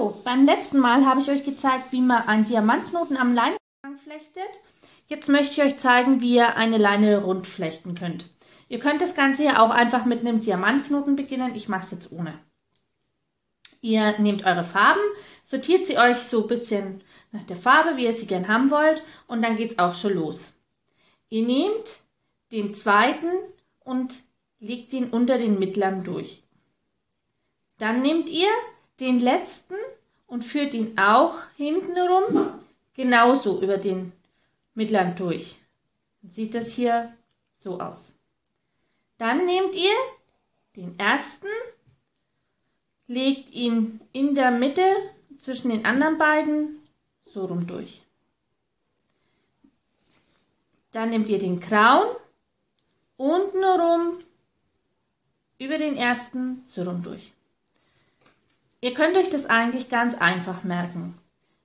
So, beim letzten Mal habe ich euch gezeigt, wie man einen Diamantknoten am Leinenstrang flechtet. Jetzt möchte ich euch zeigen, wie ihr eine Leine rund flechten könnt. Ihr könnt das Ganze ja auch einfach mit einem Diamantknoten beginnen. Ich mache es jetzt ohne. Ihr nehmt eure Farben, sortiert sie euch so ein bisschen nach der Farbe, wie ihr sie gern haben wollt und dann geht es auch schon los. Ihr nehmt den zweiten und legt ihn unter den mittleren durch. Dann nehmt ihr den letzten und führt ihn auch hinten rum genauso über den mittleren durch. Dann sieht das hier so aus. Dann nehmt ihr den ersten, legt ihn in der Mitte zwischen den anderen beiden so rum durch. Dann nehmt ihr den grauen unten rum über den ersten so rum durch. Ihr könnt euch das eigentlich ganz einfach merken.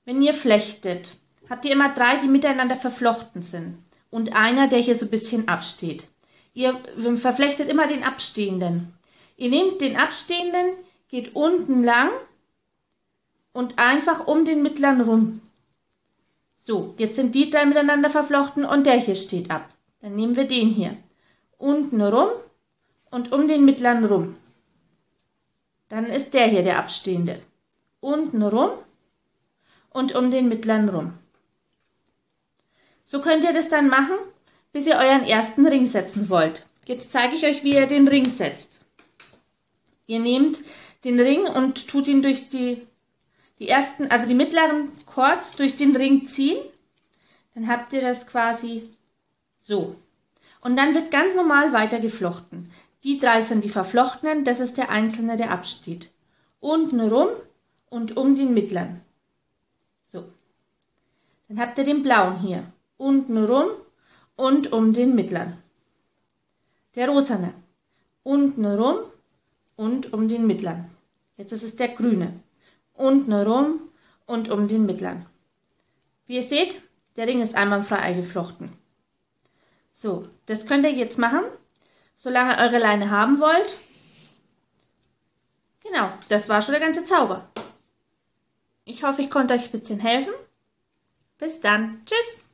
Wenn ihr flechtet, habt ihr immer drei, die miteinander verflochten sind und einer, der hier so ein bisschen absteht. Ihr verflechtet immer den abstehenden. Ihr nehmt den abstehenden, geht unten lang und einfach um den mittleren rum. So, jetzt sind die drei miteinander verflochten und der hier steht ab. Dann nehmen wir den hier. Unten rum und um den mittleren rum. Dann ist der hier der abstehende. Unten rum und um den mittleren rum. So könnt ihr das dann machen, bis ihr euren ersten Ring setzen wollt. Jetzt zeige ich euch, wie ihr den Ring setzt. Ihr nehmt den Ring und tut ihn durch die, die ersten, also die mittleren Chords durch den Ring ziehen. Dann habt ihr das quasi so. Und dann wird ganz normal weiter geflochten. Die drei sind die verflochtenen, das ist der einzelne, der absteht. Unten rum und um den mittleren. So. Dann habt ihr den blauen hier. Unten rum und um den mittleren. Der rosane. Unten rum und um den mittleren. Jetzt ist es der grüne. Unten rum und um den mittleren. Wie ihr seht, der Ring ist einmal frei eingeflochten. So, das könnt ihr jetzt machen solange eure Leine haben wollt. Genau, das war schon der ganze Zauber. Ich hoffe, ich konnte euch ein bisschen helfen. Bis dann. Tschüss.